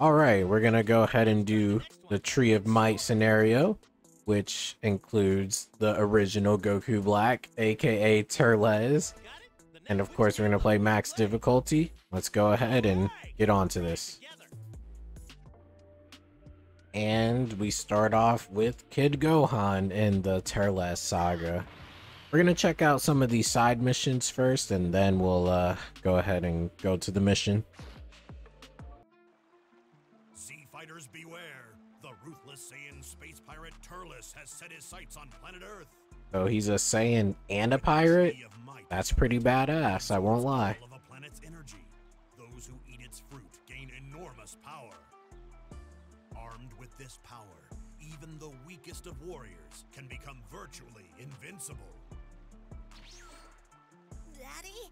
All right, we're gonna go ahead and do the Tree of Might scenario, which includes the original Goku Black, aka Turles. And of course, we're gonna play max difficulty. Let's go ahead and get on to this. And we start off with Kid Gohan in the Turles saga. We're gonna check out some of these side missions first, and then we'll uh, go ahead and go to the mission. Sea beware! The ruthless Saiyan space pirate Turles has set his sights on planet Earth. So he's a Saiyan and a pirate? Seed of might, That's pretty badass, I won't lie. of a planet's energy. Those who eat its fruit gain enormous power. Armed with this power, even the weakest of warriors can become virtually invincible. Daddy?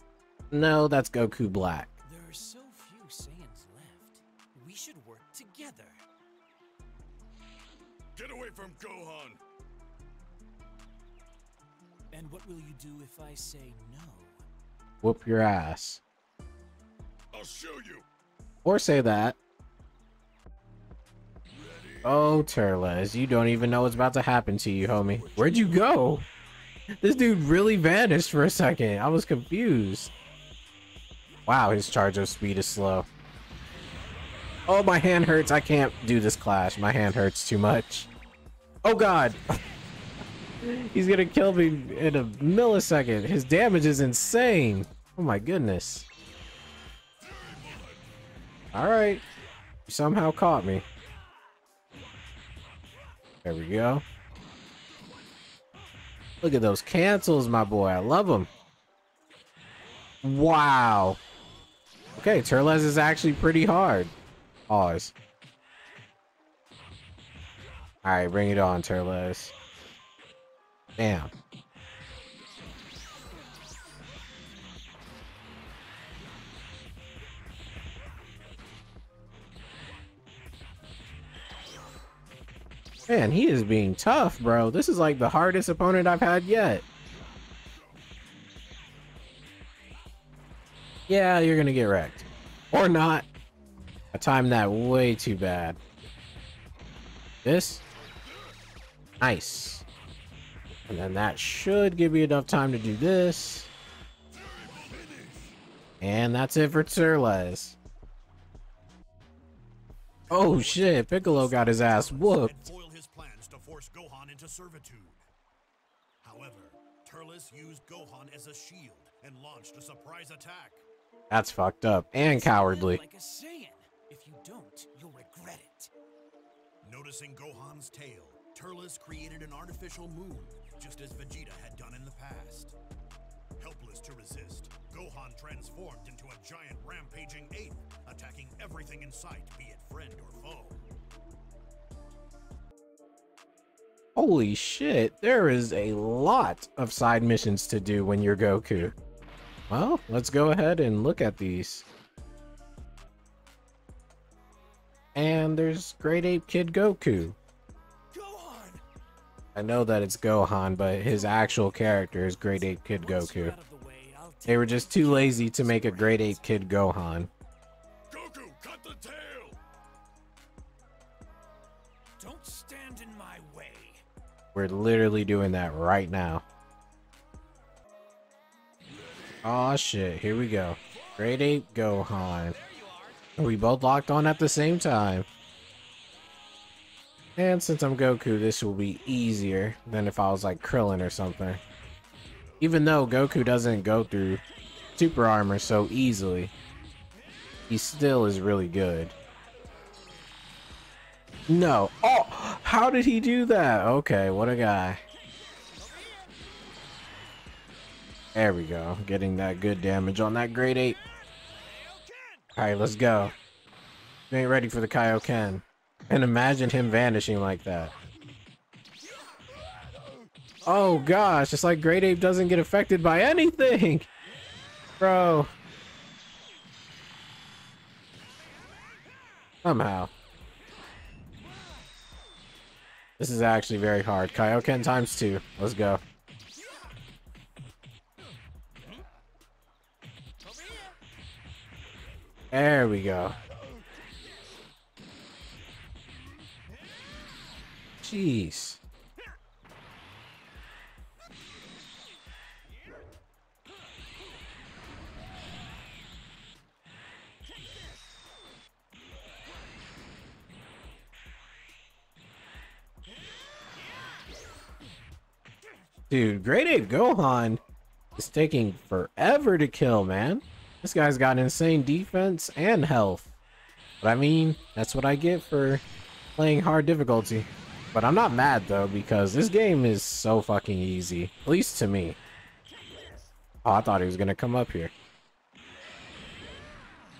No, that's Goku Black. There are so from Gohan! And what will you do if I say no? Whoop your ass. I'll show you! Or say that. Oh, Turles, you don't even know what's about to happen to you, homie. Where'd you go? This dude really vanished for a second. I was confused. Wow, his charge of speed is slow. Oh, my hand hurts. I can't do this clash. My hand hurts too much. Oh, God. He's gonna kill me in a millisecond. His damage is insane. Oh, my goodness. Alright. Somehow caught me. There we go. Look at those cancels, my boy. I love them. Wow. Okay, Turles is actually pretty hard. Pause. Alright, bring it on, Turles. Damn. Man, he is being tough, bro. This is like the hardest opponent I've had yet. Yeah, you're gonna get wrecked. Or not. I timed that way too bad. This? Nice. And then that should give me enough time to do this. And that's it for Turles. Oh shit, Piccolo got his ass and whooped. foil his plans to force Gohan into servitude. However, Turles used Gohan as a shield and launched a surprise attack. That's fucked up and cowardly. Like a If you don't, you'll regret it. Noticing Gohan's tail, Turles created an artificial moon, just as Vegeta had done in the past. Helpless to resist, Gohan transformed into a giant rampaging ape, attacking everything in sight, be it friend or foe. Holy shit, there is a lot of side missions to do when you're Goku. Well, let's go ahead and look at these. And there's Great Ape Kid Goku. I know that it's Gohan, but his actual character is Great Ape Kid Goku. out of the way, I'll They were just too lazy to make a. Great Ape Kid Gohan. Goku, cut the tail! Don't stand in my way. We're literally doing that right now. Oh shit, here we go. Great Ape Gohan. Are we both locked on at the same time. And since I'm Goku, this will be easier than if I was like Krillin or something. Even though Goku doesn't go through super armor so easily, he still is really good. No. Oh, how did he do that? Okay, what a guy. There we go. Getting that good damage on that Great Ape. Alright, let's go. You ain't ready for the Kaioken. And imagine him vanishing like that. Oh gosh, it's like Great Ape doesn't get affected by anything. Bro. Somehow. This is actually very hard. Kaioken times two. Let's go. There we go. Jeez. Dude, Great Ape Gohan is taking forever to kill, man. This guy's got insane defense and health. But I mean, that's what I get for playing hard difficulty. But I'm not mad though, because this game is so fucking easy. At least to me. Oh, I thought he was gonna come up here.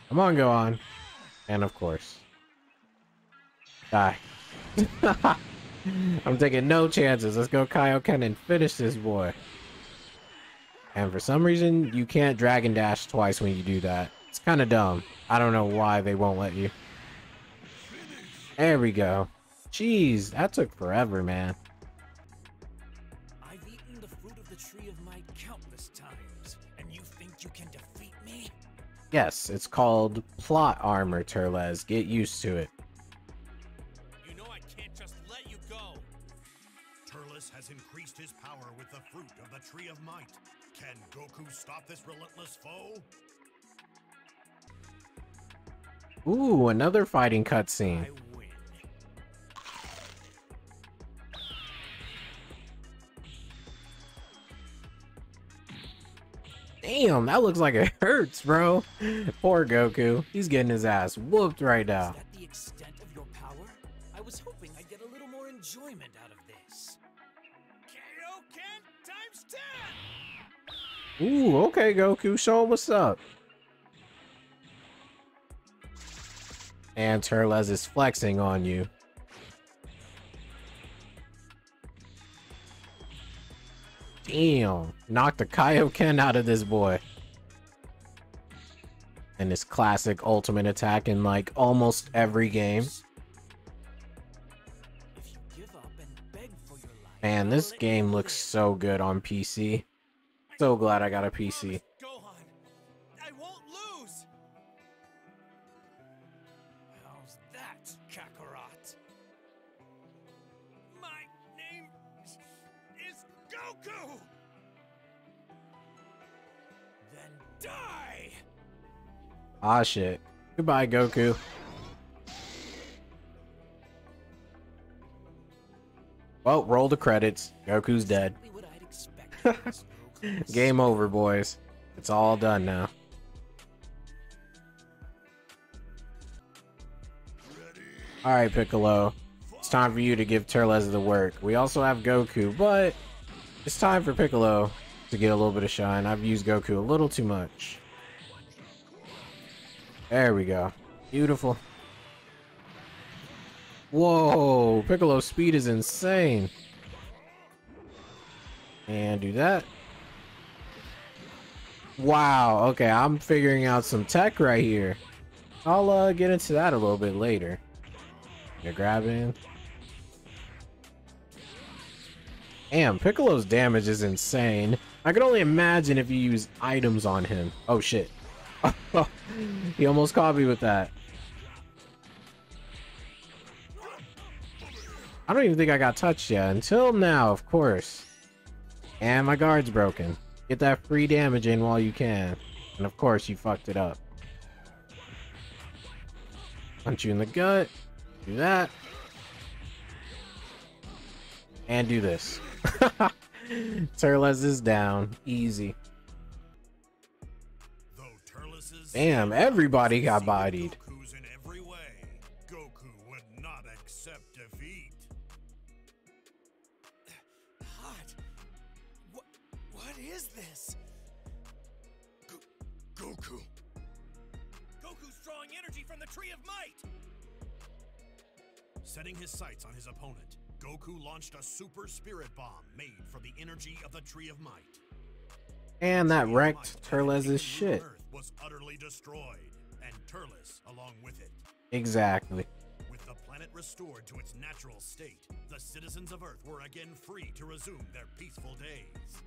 Come on, go on. And of course. Die. I'm taking no chances. Let's go Kaioken and finish this boy. And for some reason, you can't Dragon Dash twice when you do that. It's kind of dumb. I don't know why they won't let you. There we go. Jeez, that took forever, man. I've eaten the fruit of the tree of might countless times, and you think you can defeat me? Yes, it's called plot armor, Turles. Get used to it. You know I can't just let you go. Turles has increased his power with the fruit of the Tree of Might. Can Goku stop this relentless foe? Ooh, another fighting cutscene. Damn, that looks like it hurts, bro. Poor Goku. He's getting his ass whooped right Is now. that the extent of your power? I was hoping I'd get a little more enjoyment out of this. Kaioken times 10! Ooh, okay, Goku. Show him what's up. And Turles is flexing on you. Damn. Knocked the Kaioken out of this boy. And his classic ultimate attack in like almost every game. Man, this game looks so good on PC. So glad I got a PC. Die! Ah, shit. Goodbye, Goku. Well, roll the credits. Goku's dead. Exactly what I'd expect from this Goku. Game over, boys. It's all done now. Alright, Piccolo. It's time for you to give Turles the work. We also have Goku, but it's time for Piccolo to get a little bit of shine. I've used Goku a little too much. There we go. Beautiful. Whoa, Piccolo's speed is insane. And do that. Wow, okay, I'm figuring out some tech right here. I'll uh, get into that a little bit later. You're grabbing. Damn, Piccolo's damage is insane. I can only imagine if you use items on him. Oh shit. he almost caught me with that. I don't even think I got touched yet. Until now, of course. And my guard's broken. Get that free damage in while you can. And of course, you fucked it up. Punch you in the gut. Do that. And do this. Turles is down. Easy. Though Damn, everybody got bodied. Goku's in every way. Goku would not accept defeat. Hot. What? What is this? Goku. Goku's drawing energy from the Tree of Might. Setting his sights on his opponent, Goku launched a super spirit bomb made from the energy of the Tree of Might. And that wrecked Turles' shit. Earth was utterly destroyed, and Turles along with it. Exactly. With the planet restored to its natural state, the citizens of Earth were again free to resume their peaceful days.